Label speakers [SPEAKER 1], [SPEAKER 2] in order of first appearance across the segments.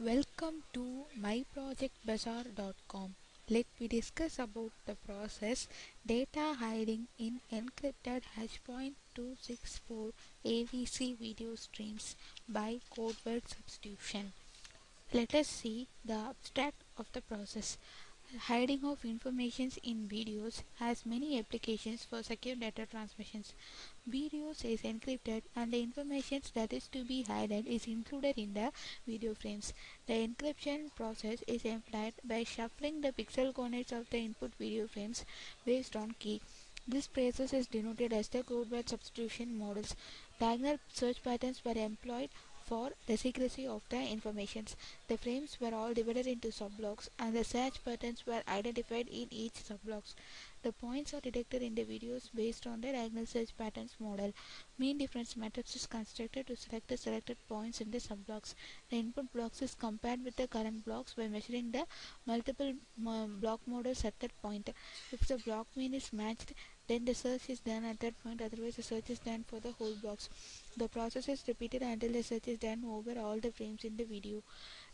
[SPEAKER 1] Welcome to myprojectbazaar.com. Let me discuss about the process data hiding in encrypted H.264 AVC video streams by code word substitution. Let us see the abstract of the process. Hiding of informations in videos has many applications for secure data transmissions. Videos is encrypted and the information that is to be hidden is included in the video frames. The encryption process is employed by shuffling the pixel coordinates of the input video frames based on key. This process is denoted as the code word substitution models. Diagonal search patterns were employed for the secrecy of the informations. The frames were all divided into subblocks and the search patterns were identified in each subblocks. The points are detected in the videos based on the diagonal search patterns model. Mean difference matrix is constructed to select the selected points in the subblocks. The input blocks is compared with the current blocks by measuring the multiple block models at that point. If the block mean is matched, then the search is done at that point otherwise the search is done for the whole blocks the process is repeated until the search is done over all the frames in the video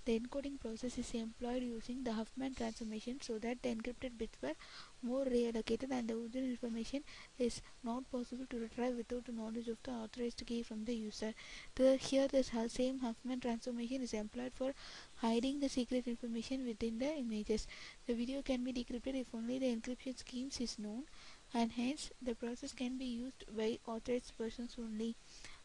[SPEAKER 1] the encoding process is employed using the Huffman transformation so that the encrypted bits were more reallocated and the original information is not possible to retrieve without the knowledge of the authorized key from the user. The, here the same Huffman transformation is employed for hiding the secret information within the images. The video can be decrypted if only the encryption schemes is known and hence the process can be used by authorized persons only.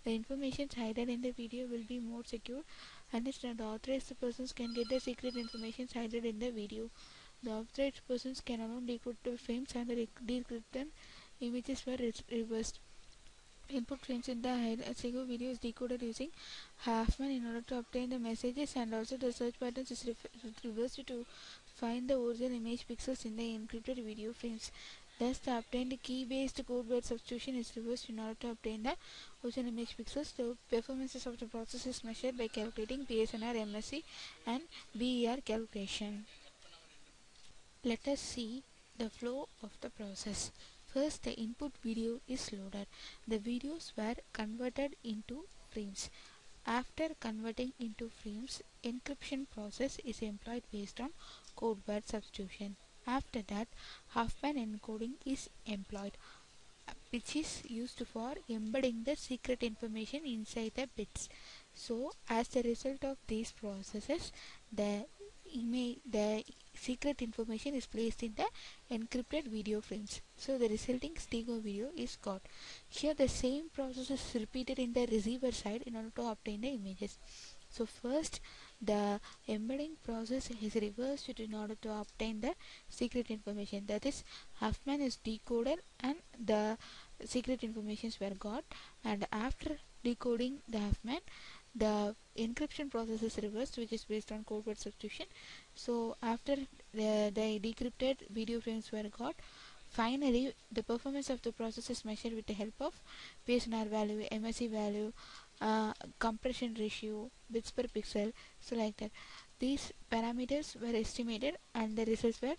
[SPEAKER 1] The information hidden in the video will be more secure and instead the authorized persons can get the secret information hidden in the video. The authorized persons can alone decrypt the frames and the decrypted images were reversed. Input frames in the uh, single video is decoded using Huffman in order to obtain the messages and also the search patterns is reversed to find the original image pixels in the encrypted video frames. Thus, the obtained key-based code word substitution is reversed in order to obtain the original image pixels. The performances of the process is measured by calculating PSNR, MSE, and BER calculation. Let us see the flow of the process. First, the input video is loaded. The videos were converted into frames. After converting into frames, encryption process is employed based on code word substitution. After that, Huffman encoding is employed, which is used for embedding the secret information inside the bits. So, as a result of these processes, the the secret information is placed in the encrypted video frames. So, the resulting Stego video is got. Here, the same process is repeated in the receiver side in order to obtain the images. So, first the embedding process is reversed in order to obtain the secret information. That is Huffman is decoded and the secret informations were got. And after decoding the Huffman the encryption process is reversed which is based on code word substitution. So after the, the decrypted video frames were got finally the performance of the process is measured with the help of PSNR value, MSE value, uh, compression ratio, bits per pixel, so like that. These parameters were estimated and the results were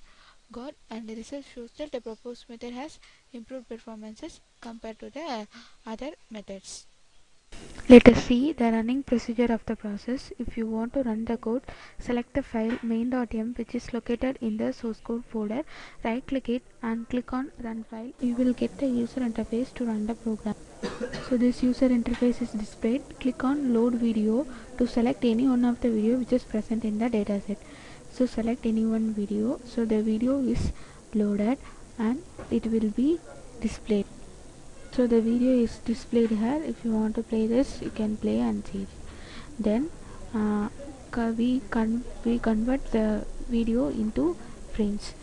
[SPEAKER 1] got and the result shows that the proposed method has improved performances compared to the other methods. Let us see the running procedure of the process. If you want to run the code, select the file main.m which is located in the source code folder. Right click it and click on run file. You will get the user interface to run the program. so this user interface is displayed. Click on load video to select any one of the video which is present in the dataset. So select any one video. So the video is loaded and it will be displayed so the video is displayed here if you want to play this you can play and see. Then uh, we, con we convert the video into frames.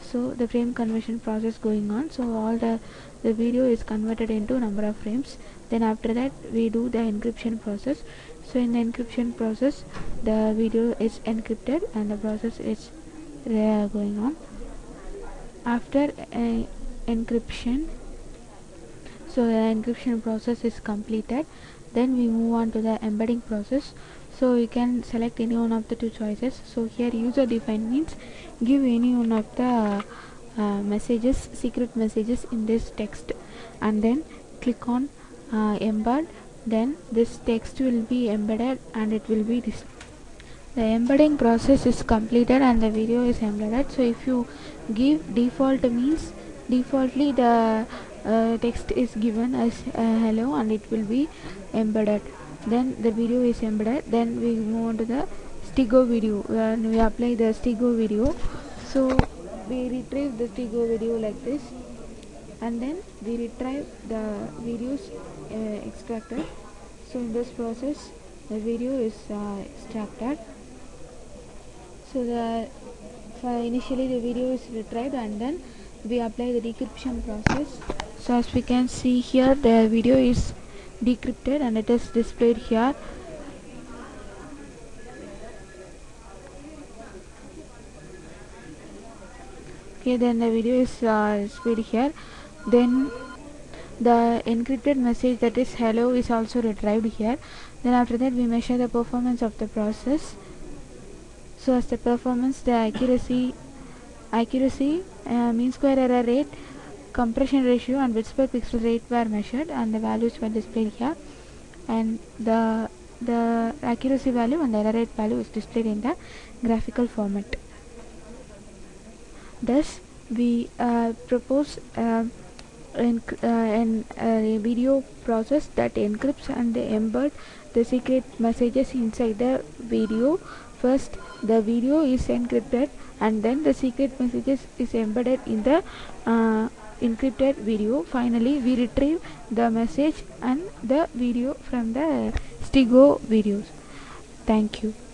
[SPEAKER 1] So the frame conversion process going on. So all the the video is converted into number of frames. Then after that we do the encryption process. So in the encryption process the video is encrypted and the process is uh, going on. After uh, encryption so the encryption process is completed. Then we move on to the embedding process. So you can select any one of the two choices. So here user defined means give any one of the uh, messages secret messages in this text. And then click on uh, embed. Then this text will be embedded and it will be dis the embedding process is completed and the video is embedded. So if you give default means defaultly the uh, text is given as hello and it will be embedded. Then the video is embedded. Then we move on to the stego video. When we apply the stego video so we retrieve the stego video like this. And then we retrieve the videos uh, extracted so in this process the video is uh, extracted. So the initially the video is retrieved and then we apply the decryption process. So as we can see here the video is decrypted and it is displayed here. Okay then the video is uh, displayed here. Then the encrypted message that is hello is also retrieved here. Then after that we measure the performance of the process. So as the performance the accuracy accuracy uh, mean square error rate compression ratio and bits per pixel rate were measured and the values were displayed here. And the the accuracy value and the error rate value is displayed in the graphical format. Thus we uh, propose uh, in, uh, in a video process that encrypts and embed the secret messages inside the video. First the video is encrypted and then the secret messages is embedded in the uh, encrypted video. Finally we retrieve the message and the video from the stego videos. Thank you